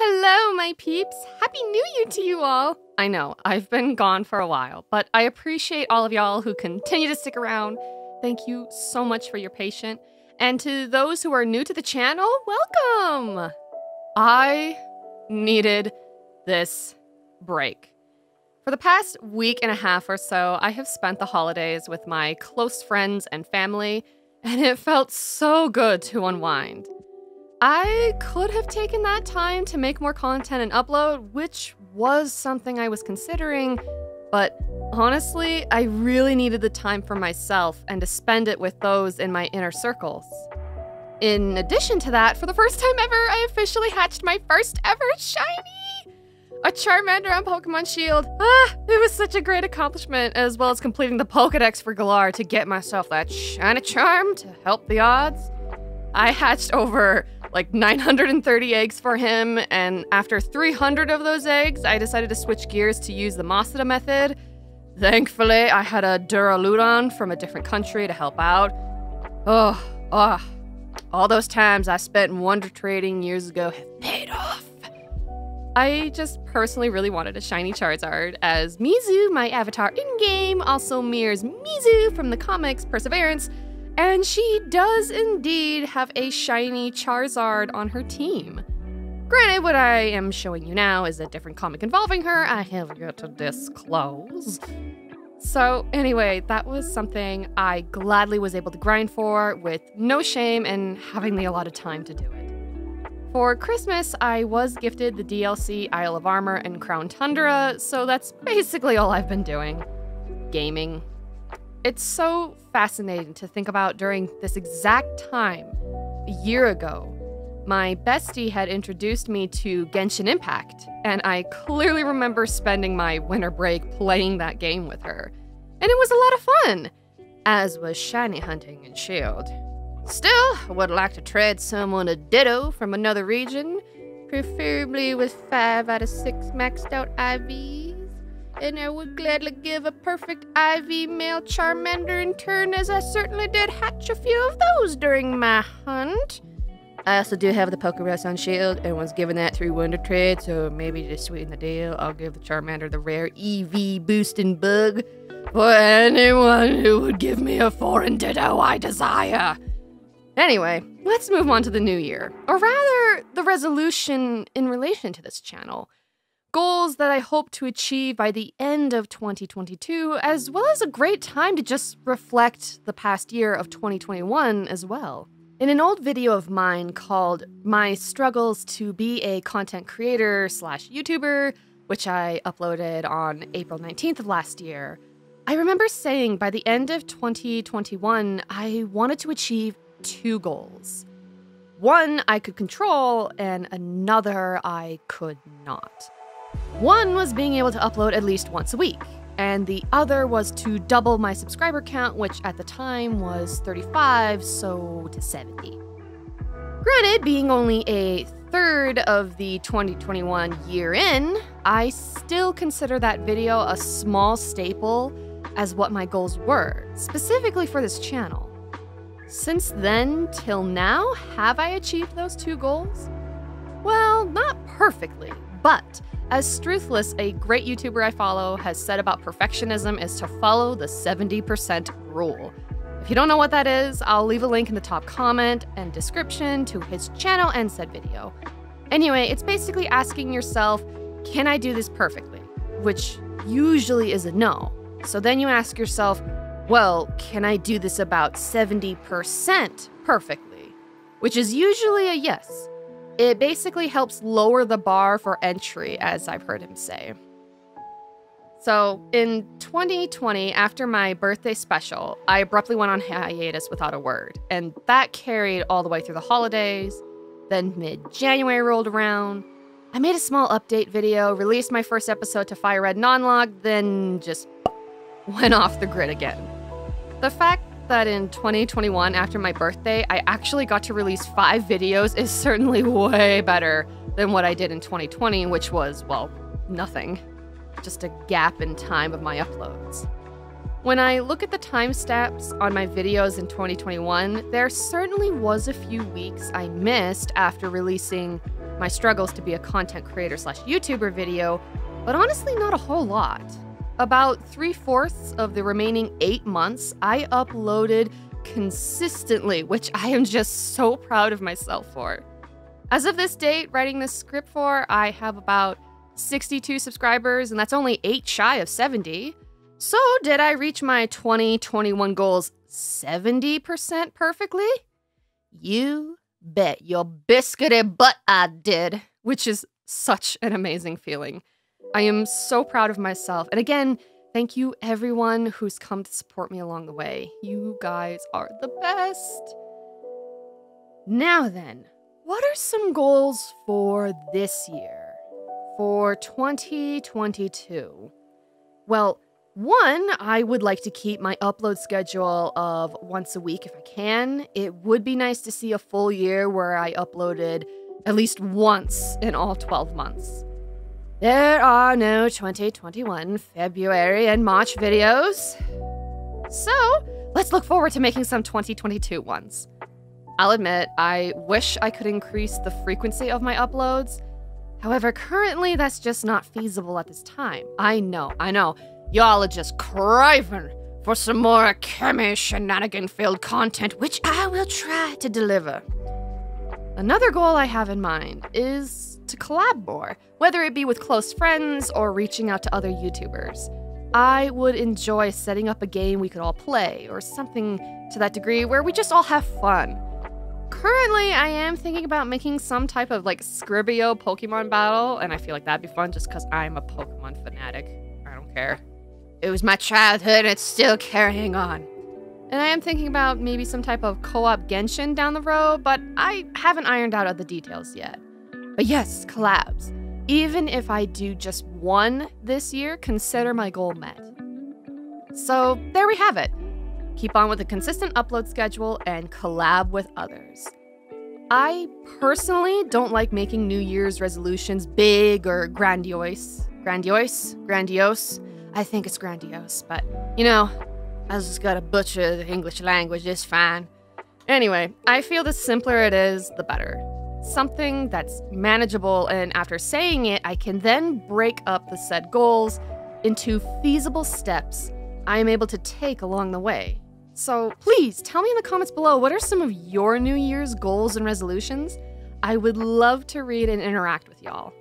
Hello, my peeps. Happy New Year to you all. I know, I've been gone for a while, but I appreciate all of y'all who continue to stick around. Thank you so much for your patience. And to those who are new to the channel, welcome. I needed this break. For the past week and a half or so, I have spent the holidays with my close friends and family, and it felt so good to unwind. I could have taken that time to make more content and upload, which was something I was considering, but honestly, I really needed the time for myself and to spend it with those in my inner circles. In addition to that, for the first time ever, I officially hatched my first ever shiny! A Charmander on Pokemon Shield. Ah, it was such a great accomplishment, as well as completing the Pokedex for Galar to get myself that shiny charm to help the odds. I hatched over like 930 eggs for him, and after 300 of those eggs, I decided to switch gears to use the Masuda method. Thankfully, I had a Duraludon from a different country to help out. Oh, oh, all those times I spent in Wonder Trading years ago have paid off. I just personally really wanted a shiny Charizard, as Mizu, my avatar in game, also mirrors Mizu from the comics Perseverance, and she does indeed have a shiny Charizard on her team. Granted, what I am showing you now is a different comic involving her. I have yet to disclose. So, anyway, that was something I gladly was able to grind for with no shame and having the allotted time to do it. For Christmas, I was gifted the DLC Isle of Armor and Crown Tundra, so that's basically all I've been doing gaming. It's so fascinating to think about during this exact time, a year ago, my bestie had introduced me to Genshin Impact, and I clearly remember spending my winter break playing that game with her. And it was a lot of fun, as was shiny hunting and Shield. Still, I would like to trade someone a ditto from another region, preferably with 5 out of 6 maxed out IVs and I would gladly give a perfect IV male Charmander in turn, as I certainly did hatch a few of those during my hunt. I also do have the Pokerus on Shield, and was given that through Wonder Trade, so maybe to sweeten the deal, I'll give the Charmander the rare EV boosting bug for anyone who would give me a foreign ditto I desire. Anyway, let's move on to the new year, or rather, the resolution in relation to this channel goals that I hope to achieve by the end of 2022, as well as a great time to just reflect the past year of 2021 as well. In an old video of mine called My Struggles to Be a Content Creator slash YouTuber, which I uploaded on April 19th of last year, I remember saying by the end of 2021, I wanted to achieve two goals. One I could control, and another I could not. One was being able to upload at least once a week, and the other was to double my subscriber count, which at the time was 35, so to 70. Granted, being only a third of the 2021 year in, I still consider that video a small staple as what my goals were, specifically for this channel. Since then till now, have I achieved those two goals? Well, not perfectly, but as Struthless, a great YouTuber I follow, has said about perfectionism is to follow the 70% rule. If you don't know what that is, I'll leave a link in the top comment and description to his channel and said video. Anyway, it's basically asking yourself, can I do this perfectly? Which usually is a no. So then you ask yourself, well, can I do this about 70% perfectly? Which is usually a yes. It basically helps lower the bar for entry, as I've heard him say. So, in 2020, after my birthday special, I abruptly went on hiatus without a word, and that carried all the way through the holidays. Then mid January rolled around. I made a small update video, released my first episode to Fire Red Nuzlocke, then just went off the grid again. The fact that in 2021, after my birthday, I actually got to release five videos is certainly way better than what I did in 2020, which was, well, nothing. Just a gap in time of my uploads. When I look at the time timestamps on my videos in 2021, there certainly was a few weeks I missed after releasing my struggles to be a content creator slash YouTuber video, but honestly, not a whole lot. About three fourths of the remaining eight months, I uploaded consistently, which I am just so proud of myself for. As of this date, writing this script for, I have about 62 subscribers, and that's only 8 shy of 70. So, did I reach my 2021 goals 70% perfectly? You bet your biscuity butt I did, which is such an amazing feeling. I am so proud of myself. And again, thank you everyone who's come to support me along the way. You guys are the best. Now then, what are some goals for this year? For 2022? Well, one, I would like to keep my upload schedule of once a week if I can. It would be nice to see a full year where I uploaded at least once in all 12 months. There are no 2021 February and March videos. So, let's look forward to making some 2022 ones. I'll admit, I wish I could increase the frequency of my uploads. However, currently that's just not feasible at this time. I know, I know. Y'all are just craving for some more Kemi shenanigan filled content, which I will try to deliver. Another goal I have in mind is to collab more, whether it be with close friends or reaching out to other YouTubers. I would enjoy setting up a game we could all play, or something to that degree where we just all have fun. Currently, I am thinking about making some type of like Scribio Pokemon battle, and I feel like that'd be fun just because I'm a Pokemon fanatic. I don't care. It was my childhood, and it's still carrying on. And I am thinking about maybe some type of co op Genshin down the road, but I haven't ironed out all the details yet. But yes, collabs. Even if I do just one this year, consider my goal met. So there we have it. Keep on with a consistent upload schedule and collab with others. I personally don't like making New Year's resolutions big or grandiose. Grandiose? Grandiose? I think it's grandiose, but you know, I just gotta butcher the English language, it's fine. Anyway, I feel the simpler it is, the better. Something that's manageable, and after saying it, I can then break up the said goals into feasible steps I am able to take along the way. So please tell me in the comments below what are some of your New Year's goals and resolutions? I would love to read and interact with y'all.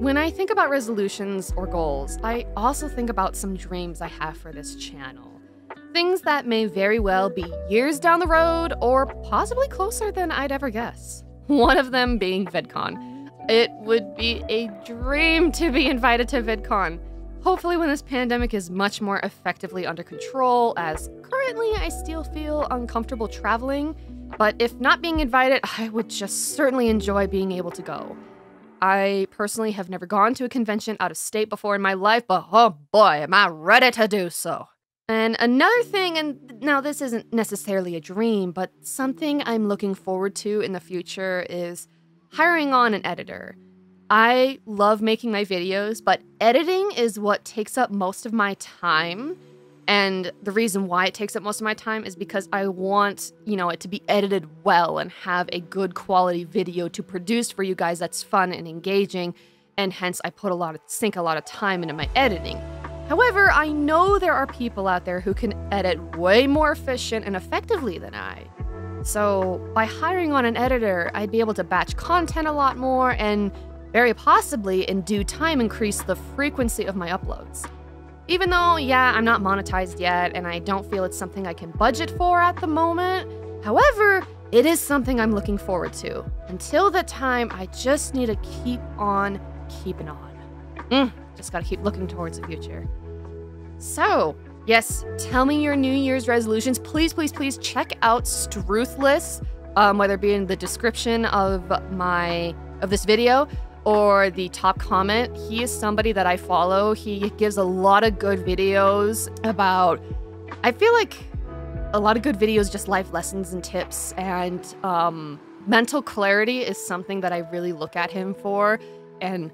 When I think about resolutions or goals, I also think about some dreams I have for this channel. Things that may very well be years down the road or possibly closer than I'd ever guess. One of them being VidCon. It would be a dream to be invited to VidCon. Hopefully, when this pandemic is much more effectively under control, as currently I still feel uncomfortable traveling, but if not being invited, I would just certainly enjoy being able to go. I personally have never gone to a convention out of state before in my life, but oh boy, am I ready to do so. And another thing, and now this isn't necessarily a dream, but something I'm looking forward to in the future is hiring on an editor. I love making my videos, but editing is what takes up most of my time. And the reason why it takes up most of my time is because I want, you know, it to be edited well and have a good quality video to produce for you guys that's fun and engaging. And hence I put a lot of sink a lot of time into my editing. However, I know there are people out there who can edit way more efficient and effectively than I. So, by hiring on an editor, I'd be able to batch content a lot more and very possibly in due time increase the frequency of my uploads. Even though, yeah, I'm not monetized yet and I don't feel it's something I can budget for at the moment, however, it is something I'm looking forward to. Until that time, I just need to keep on keeping on. Mm, just gotta keep looking towards the future. So, yes, tell me your New Year's resolutions. Please, please, please check out Struthless, um, whether it be in the description of my of this video or the top comment. He is somebody that I follow. He gives a lot of good videos about, I feel like a lot of good videos, just life lessons and tips. And um, mental clarity is something that I really look at him for. And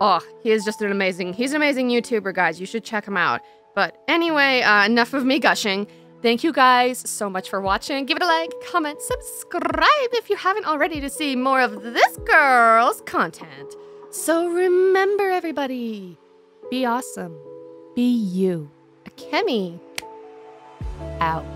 oh, he is just an amazing, he's an amazing YouTuber, guys. You should check him out. But anyway, uh, enough of me gushing. Thank you guys so much for watching. Give it a like, comment, subscribe if you haven't already to see more of this girl's content. So remember, everybody, be awesome, be you. Akemi out.